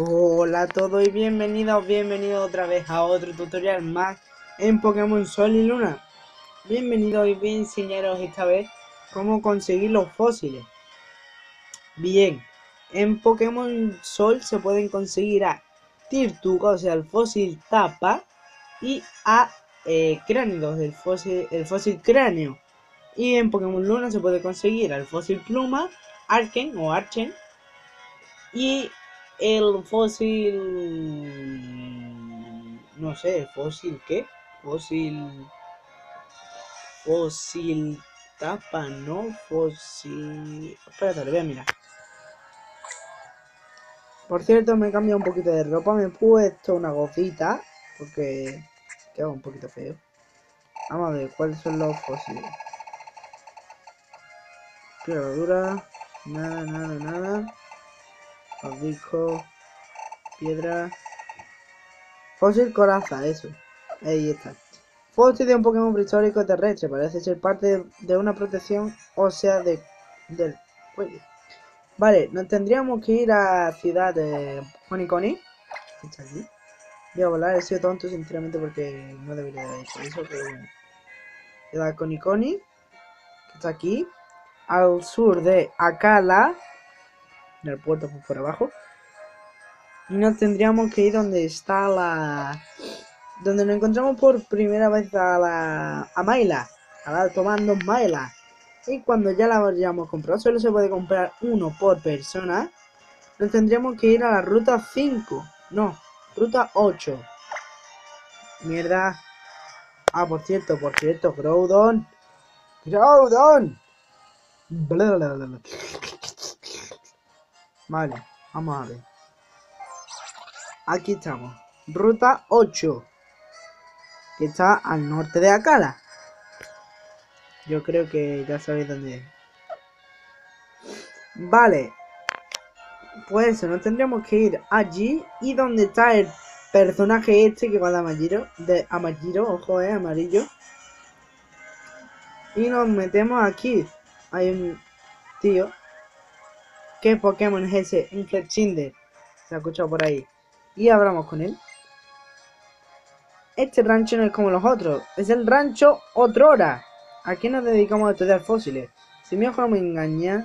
Hola a todos y bienvenidos, bienvenidos otra vez a otro tutorial más en Pokémon Sol y Luna. Bienvenidos y voy a enseñaros esta vez cómo conseguir los fósiles. Bien, en Pokémon Sol se pueden conseguir a Tirtuga, o sea el fósil tapa, y a eh, Cránidos, el fósil, el fósil cráneo. Y en Pokémon Luna se puede conseguir al fósil pluma, Arken o Archen, y el fósil. No sé, fósil qué? Fósil. Fósil tapa, ¿no? Fósil. Espérate, lo voy a mirar. Por cierto, me he cambiado un poquito de ropa, me he puesto una gocita, porque queda un poquito feo. Vamos a ver cuáles son los fósiles. dura nada, nada, nada. Disco, piedra. Fósil coraza, eso. Ahí está. Fósil de un Pokémon prehistórico terrestre. Parece ser parte de, una protección ósea de, del cuello. Vale, nos tendríamos que ir a ciudad de Coniconi. Está aquí. Voy a volar, he sido tonto sinceramente porque no debería haber hecho eso, pero bueno. Ciudad Coniconi. Que está aquí. Al sur de Akala en el puerto por abajo. Y nos tendríamos que ir donde está la... Donde nos encontramos por primera vez a la... A Maila. A la tomando Maila. Y cuando ya la hayamos comprado, solo se puede comprar uno por persona. Nos tendríamos que ir a la ruta 5. No, ruta 8. Mierda. Ah, por cierto, por cierto, Groudon. Groudon. Vale, vamos a ver. Aquí estamos. Ruta 8. Que está al norte de Akala. Yo creo que ya sabéis dónde es. Vale. Pues nos tendríamos que ir allí. Y donde está el personaje este que va de amarillo. De amarillo, ojo, eh, amarillo. Y nos metemos aquí. Hay un tío ¿Qué Pokémon es ese? Un Fletchinder. Se ha escuchado por ahí. Y hablamos con él. Este rancho no es como los otros. Es el rancho Otrora. Aquí nos dedicamos a estudiar fósiles. Si mi ojo no me engaña,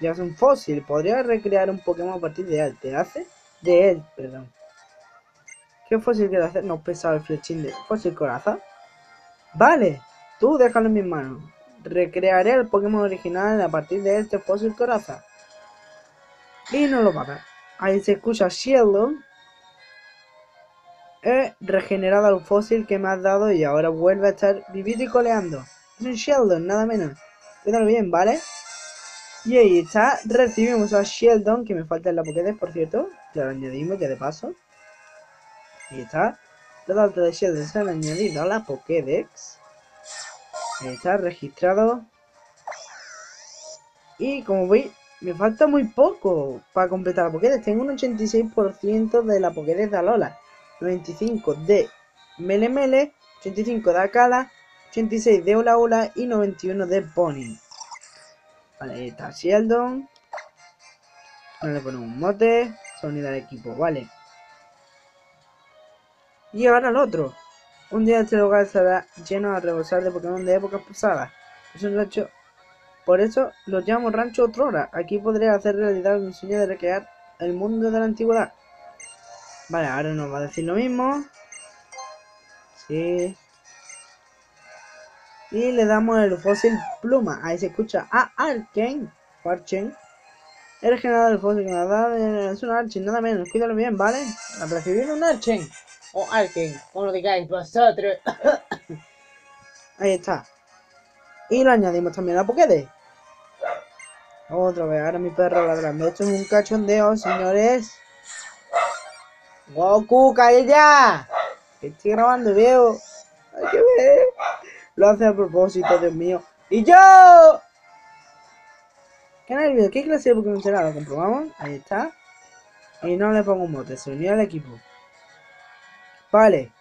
ya es un fósil. Podría recrear un Pokémon a partir de él. ¿Te hace? De él, perdón. ¿Qué fósil quiere hacer? No pesado el Fletchinder. ¿Fósil corazón? Vale. Tú déjalo en mis manos. Recrearé el Pokémon original a partir de este fósil coraza. Y no lo mata. Ahí se escucha Sheldon. He regenerado el fósil que me has dado y ahora vuelve a estar vivido y coleando. Es un Sheldon, nada menos. Cuídalo bien, ¿vale? Y ahí está. Recibimos a Sheldon, que me falta en la Pokédex, por cierto. Ya lo añadimos, ya de paso. Ahí está. Todo alto de Sheldon se ha añadido a la Pokédex. Ahí está, registrado. Y como veis, me falta muy poco para completar la Pokédex. Tengo un 86% de la Pokédex de Alola. 95 de Melemele, 85 de Akala, 86 de Ola y 91 de Pony. Vale, ahí está Sheldon. Ahora le ponemos un mote. Unidad de equipo, vale. Y ahora el otro. Un día este lugar estará lleno a rebosar de Pokémon de épocas pasadas. Es un hecho por eso lo llamo Rancho Otrora. Aquí podré hacer realidad el sueño de recrear el mundo de la antigüedad. Vale, ahora nos va a decir lo mismo. Sí. Y le damos el fósil pluma. Ahí se escucha a Arken. Archen. El generador del fósil que nos da es un Archen, nada menos. Cuídalo bien, ¿vale? A recibir un Archen. O Arken, como lo digáis vosotros. Ahí está. Y lo añadimos también a Pokédex. Otra vez, ahora mi perro ladrando. Esto es un cachondeo, señores. Goku, calla ya. estoy grabando, veo. Hay que ver. Lo hace a propósito, Dios mío. ¡Y yo! ¿Qué nervio? ¿Qué clase de Pokémon será? Lo comprobamos. Ahí está. Y no le pongo un mote, se unió al equipo. Vale.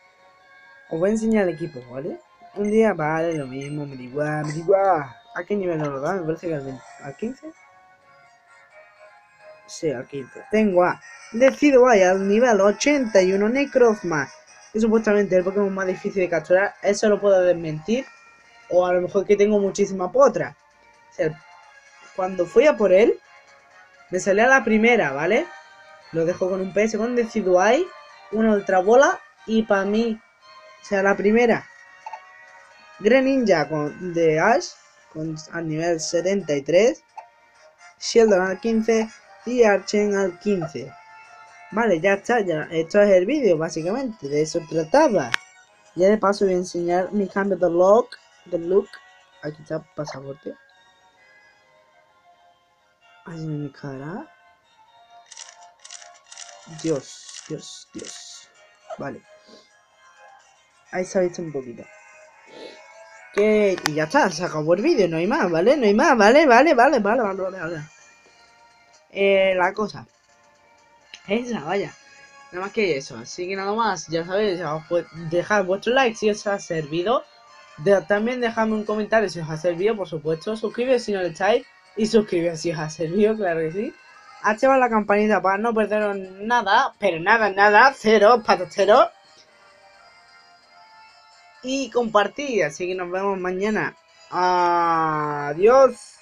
Os voy a enseñar el equipo, ¿vale? Un día vale lo mismo, me da igual, me da. ¿A qué nivel nos lo dan? Me parece que al, 15. Sí, al 15. Tengo a Decidueye al nivel 81 Necrozma. Es supuestamente el Pokémon más difícil de capturar. Eso lo puedo desmentir. O a lo mejor que tengo muchísima potra. O sea, cuando fui a por él, me salía la primera, ¿vale? Lo dejo con un PS con Decidueye, una Ultra Bola y para mí, o sea, la primera. Greninja con, de Ash con, al nivel 73. Sheldon al 15 y Archen al 15. Vale, ya está, ya. Esto es el vídeo, básicamente. De eso trataba. Ya de paso voy a enseñar mi cambio de look. De look. Aquí está pasaporte. Ahí en mi cara. Dios, Dios, Dios. Vale. Ahí se ha visto un poquito. Que... Y ya está, se acabó el vídeo, no hay más, ¿vale? No hay más, ¿vale? Vale, vale, vale, vale, vale. vale. Eh, la cosa. Esa, vaya. Nada más que eso. Así que nada más, ya sabéis, dejad vuestro like si os ha servido. También dejadme un comentario si os ha servido, por supuesto. Suscribíos si no lo estáis. Y suscribíos si os ha servido, claro que sí. Activad la campanita para no perderos nada. Pero nada, nada. Cero, cero. Y compartir. Así que nos vemos mañana. Adiós.